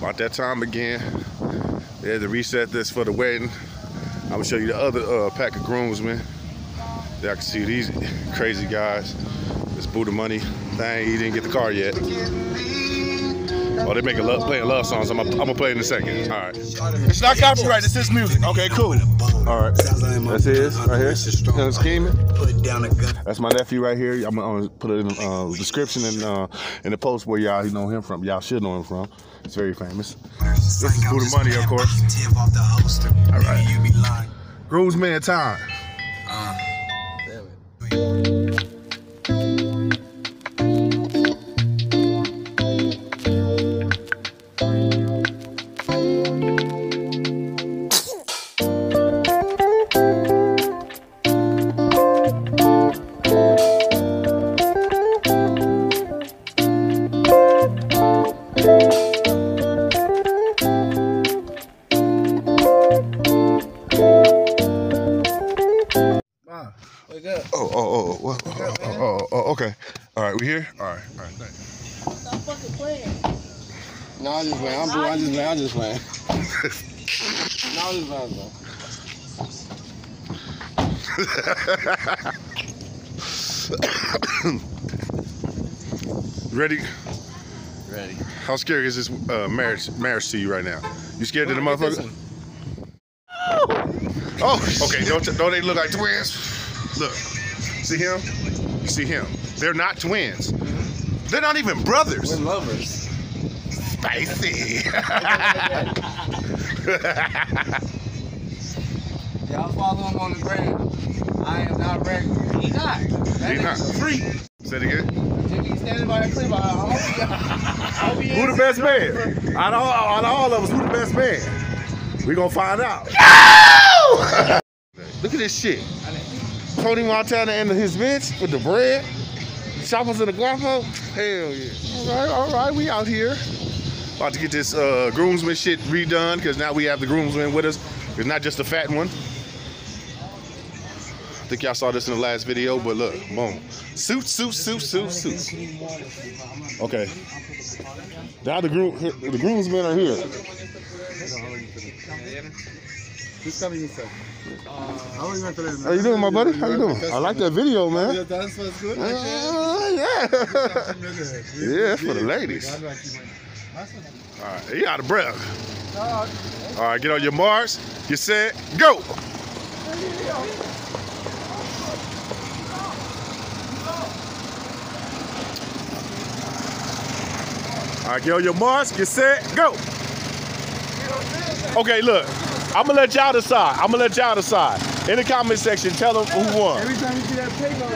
About that time again. They had to reset this for the wedding. I'm gonna show you the other uh, pack of groomsmen. I can see these crazy guys. This Buddha Money thing. He didn't get the car yet. Oh, they making love, playing love songs. I'm gonna, I'm gonna play in a second. All right. It's not copyright. It's his music. Okay, cool. All right. That's his right here. Him scheming. That's my nephew right here. I'm gonna put it in the uh, description and uh, in the post where y'all know him from. Y'all should know him from. It's very famous. This is Buddha Money, of course. All right. Groomsman time. Wake Oh, oh, oh, oh, oh, oh, oh, oh, okay. All right, we here? All right, all right, thanks. Stop fucking playing. No, I'm just playing. I'm, I'm just playing. I'm just playing. no, I'm just playing, bro. Ready? Ready. How scary is this uh, marriage marriage to you right now? You scared of the Get this motherfucker? Oh, okay. Don't don't they look like twins? Look, see him? You see him? They're not twins. They're not even brothers. We're lovers. Spicy. Y'all follow him on the gram. I am not ready. He not. That He not. a freak. Say it again. Jimmy standing by the clip. I hope he, I hope Who the best man? Out of, all, out of all of us, who the best man? We gonna find out. Look at this shit. Tony Montana and his bitch with the bread. Choppers in the guapo. Hell yeah. All right, all right, we out here. About to get this uh, groomsman shit redone because now we have the groomsman with us. It's not just a fat one. I think y'all saw this in the last video, but look, boom. Suit, suit, suit, suit, suit. Okay. Now the groom, the groomsmen are here. Who's coming inside? How are you going How you doing, my buddy? How you doing? I like that video, man. Your dance was good. Uh, yeah. yeah, it's for the ladies. All right, he out of breath. All right, get on your marks. Get set, go. All right, get on your marks. Get set, go. Okay, look. I'm gonna let y'all decide. I'm gonna let y'all decide. In the comment section, tell them who won. Every time you see that paper,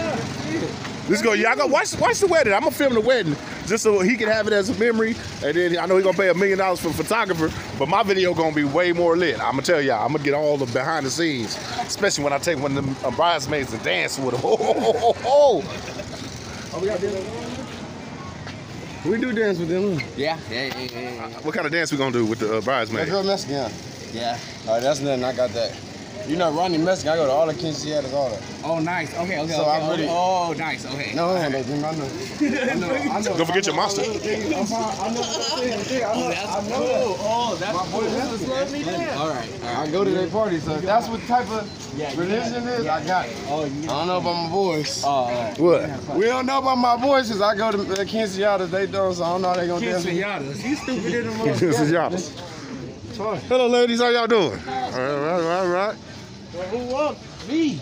Let's go. Y'all go watch watch the wedding. I'm gonna film the wedding just so he can have it as a memory. And then I know he's gonna pay a million dollars for a photographer, but my video gonna be way more lit. I'm gonna tell y'all, I'm gonna get all the behind the scenes, especially when I take one of them uh, bridesmaids and dance with them. Oh, oh, oh, oh. We do dance with them. Yeah, yeah, yeah, yeah. yeah. What kind of dance we gonna do with the uh, That bridesmaids? girl Mexican. Yeah. All right, that's nothing. I got that. You know, Ronnie Mexican. I go to all the quinceañeras, all that. Oh, nice. Okay, okay, So okay. I'm really- Oh, oh, nice. Okay. No, no, no, Jim, I know. I know. I know. Don't forget your monster. I know. I know. I know. Oh, that's I know cool. Oh, that's My boy cool. Mexican. Slow me down. All right. All I go to their party, so if that's what type of Yeah, you religion is, I got it. Oh, you. I don't know about my boys. Oh, all right. What? We don't know about my boys because I go to the quinceañeras, they don't, so I don't know how they gonna dance. with me. Quinceañeras. You stupid in the this is y'all. Hello, ladies. How y'all doing? All right, all right, all right. Who won? Me.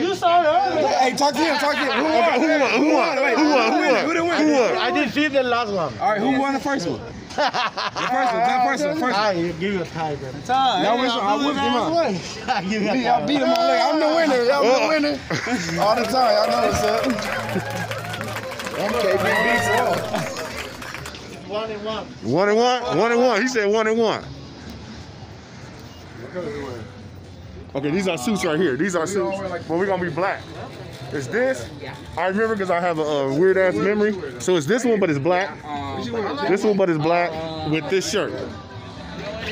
You saw it. Hey, talk to him, talk to him. Who Okay, who won? Who won? Wait, who won? Who won? Who done win? Who won? I didn't see the last one. All right, who won the first one? The first one, that first one, first I one. give you a tie, brother. Tie. Y'all win some, I whipped him up. I give you a Me, I beat him up. Look, I'm the winner. I'm the oh. winner. All the time, y'all know what's up. KB beats all. One and one. One and one. One and one. He said one and one. Okay, these are suits right here. These are suits, but we're gonna be black. It's this. I remember because I have a, uh weird ass memory. So it's this one, but it's black. This one, but it's black with this shirt.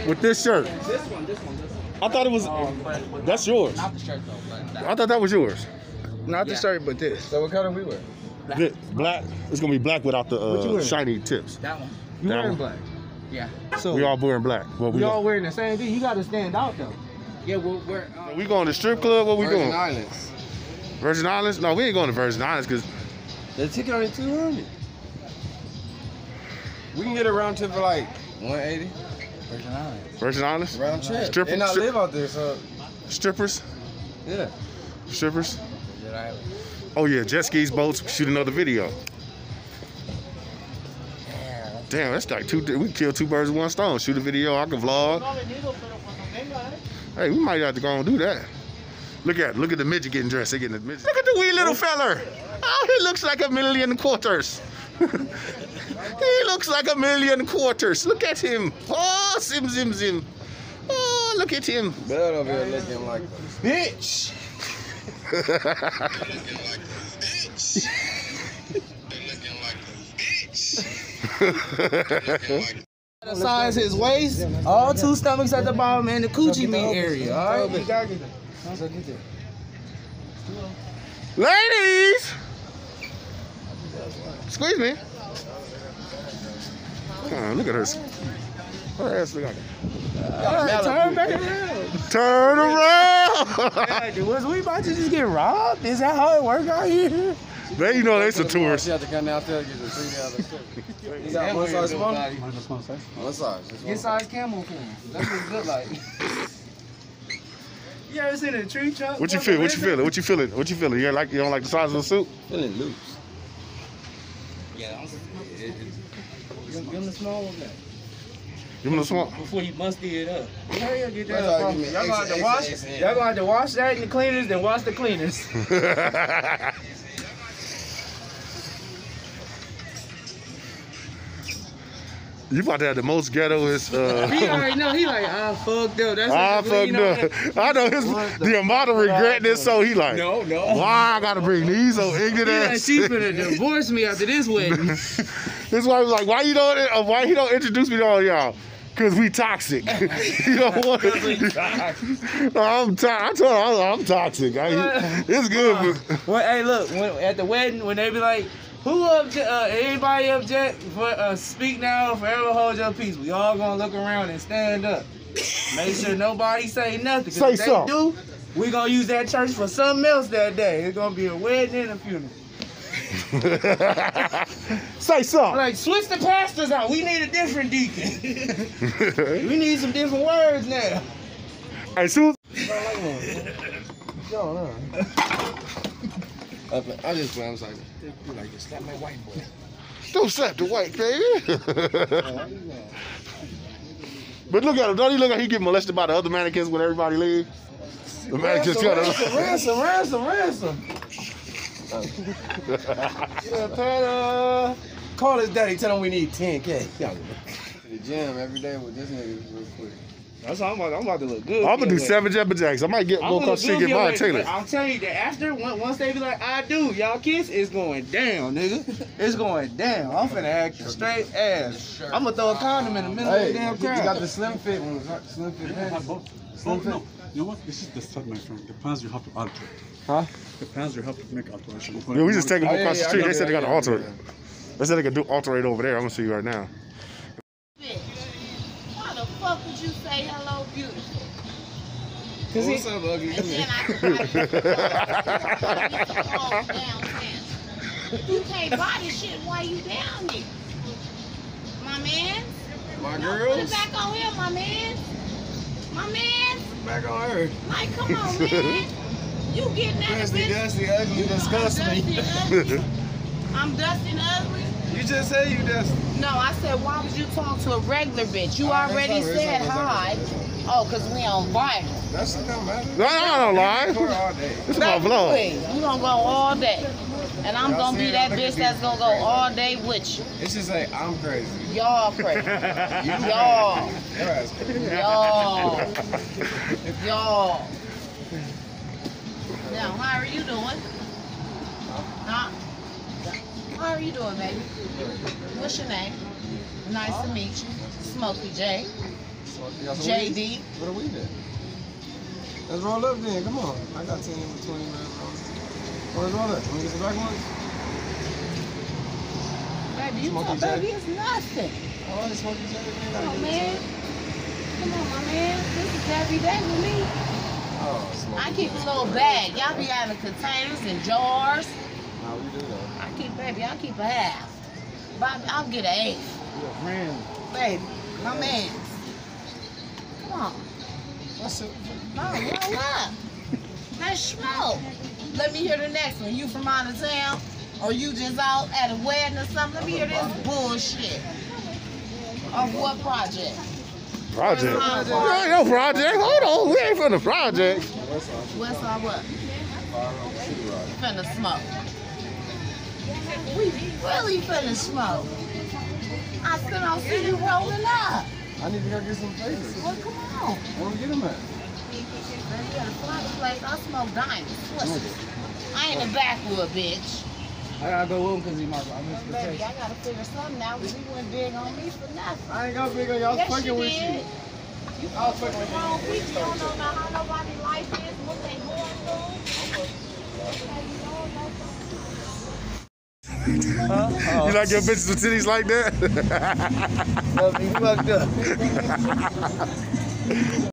With this shirt. This one, this one, this one. I thought it was. That's yours. Not the shirt though. I thought that was yours. Not the shirt, but this. So what color we wear? This, black. It's gonna be black without the uh, shiny tips. That one. You That wearing one. black. Yeah. So We all wearing black. What we, we all wearing the same thing. You got to stand out though. Yeah, we're, we're uh, we going to strip club? What we Virgin doing? Virgin Islands. Virgin Islands? No, we ain't going to Virgin Islands because The ticket only 200. We can get a round trip for like 180. Virgin Islands. Virgin Islands Round trip. Strip- and I live out there, so strippers, yeah. strippers. Virgin Islands. Oh yeah, jet skis, boats. Shoot another video. Damn, that's like two. We can kill two birds with one stone. Shoot a video. I can vlog. Hey, we might have to go and do that. Look at look at the midget getting dressed. They getting the midget. Look at the wee little feller. Oh, he looks like a million quarters. he looks like a million quarters. Look at him. Oh, zim zim zim. Oh, look at him. Bell over here looking like a bitch. Size his waist, all two stomachs at the bottom, and the coochie meat area. All right, you gotta get that. So get that. Ladies! Squeeze me. Come on, look at her. Her ass look like All right, turn back around. Turn around! Hey, was we about to just get robbed? Is that how it work out here? man, you know they some She tourists. have to come down there and get the three dollars. You got one size small? One size. Get size camel for him. That's what it good like. you ever seen a tree trunk? What you feel? What you feeling? What you feeling? What you feeling? You ain't like you don't like the size of the suit? Feeling loose. Yeah, I'm Give him the small one back. Give me the swamp. Before you musty it up. Hurry up, get that up. you give me. Y'all gonna have to wash. X- X- Y'all gonna have to wash that in the cleaners, then wash the cleaners. you about to have the most ghettoest. he Uh, already know. He like, I fucked up. That's I what you know, fucked up. I know his What the amount of regret this. So he like, No, no. why I gotta bring these so ignorant Yeah, ass. she finna divorce me after this wedding. His wife was like, "Why you don't? Uh, why he don't introduce me to all y'all? Cause we toxic. you don't want to. I'm to- I told her I'm, toxic. I, it's good, but Well, hey, look, when, at the wedding, when they be like, who object, uh, anybody object, for, uh, speak now, forever hold your peace. We all gonna look around and stand up. Make sure nobody say nothing. Say if they something. do, we gonna use that church for something else that day. It's gonna be a wedding and a funeral. say I'm something. like, switch the pastors out. We need a different deacon. we need some different words now. Hey, soon. Uh. I just play. I'm sorry. You like just slap my white boy. Don't slap the white baby. but look at him. Don't he look like he get molested by the other mannequins when everybody leave? The mannequins got ransom, ransom, ransom. Yeah, call his daddy, tell him we need 10K. To the gym every day with this nigga real quick. That's how I'm about, I'm about to look good. I'm gonna do Yeah, seven jumper jacks. I might get I'm more gonna cause she look get good, mine but tailored. I'm telling you that after once they be like, I do, y'all kiss, it's going down, nigga. It's going down. I'm finna act a straight ass. I'm gonna throw a condom in the middle Hey, of the damn crowd. you crowd. got the slim fit ones, right? Slim fit pants. Oh, no. You know what? This is the start, my friend. The pants you have to alter. Huh? The pants you have to make alteration. Yeah, we just take them Oh, yeah, across the street. know They said they got to yeah, alter it. They said they could do alter alterate over there. I'm gonna see you right now. Cause he, What's up, ugly? And Come then here. I You can't buy this shit while you down there. My man. My No, Put girls. it back on him, my man. My man. Back on her. Like, come on, man. You getting that Dusty, bitch? dusty, ugly, You know I'm disgust dusty me. and ugly. I'm dusty and ugly. You just said you dusty. No, I said, why would you talk to a regular bitch? You Oh, already over, said over, it's hi. it's. Oh, because we on viral. That shit don't matter. No, I don't lie. Record all day. This is my vlog. Exactly. We gonna go all day. And I'm gonna be that it? Look at bitch that's gonna go crazy. all day with you. It's just like I'm crazy. Y'all crazy. You Y'all. Your ass crazy. Y'all. Y'all. Now, how are you doing? Huh? How are you doing, baby? What's your name? Nice to meet you. Smokey J. You got some weed? JD. What are we doing? Let's roll up then. Come on. I got 10, 20 minutes. Well, let's roll up. Want to get some black ones? Baby, you Smokey J. baby, it's nothing. I like Smokey J, man. Come on, man. Come on, my man. This is every day with me. Oh, Smokey I keep a little bag. Y'all be out of containers and jars. Nah, we do though. I keep, baby, I'll keep a half. Bobby, I'll get an eighth. You're a friend. Baby, my man. Come on. What's it? No, roll up. Let's smoke. Let me hear the next one. You from out of town? Or you just out at a wedding or something? Let me hear this bullshit. Of what project? Project. There ain't no project. Hold on. We ain't from the project. What's up? Our what? City Rock. Finna smoke. We really finna smoke. I don't see you rolling up. I need to go get some favorites. Well, come on. Where we get them at? Baby, at a fly place, I smoke diamonds. What's I ain't a backwood bitch. I gotta go with him because he might. I'm his Baby. I gotta figure something out because you went big on me for nothing. I ain't got big on y'all yes, fucking you with did. you. I was fucking with you. wrong. You don't know how nobody's life is, what they going through. Huh? You like your bitches with titties like that? Oh, you fucked up.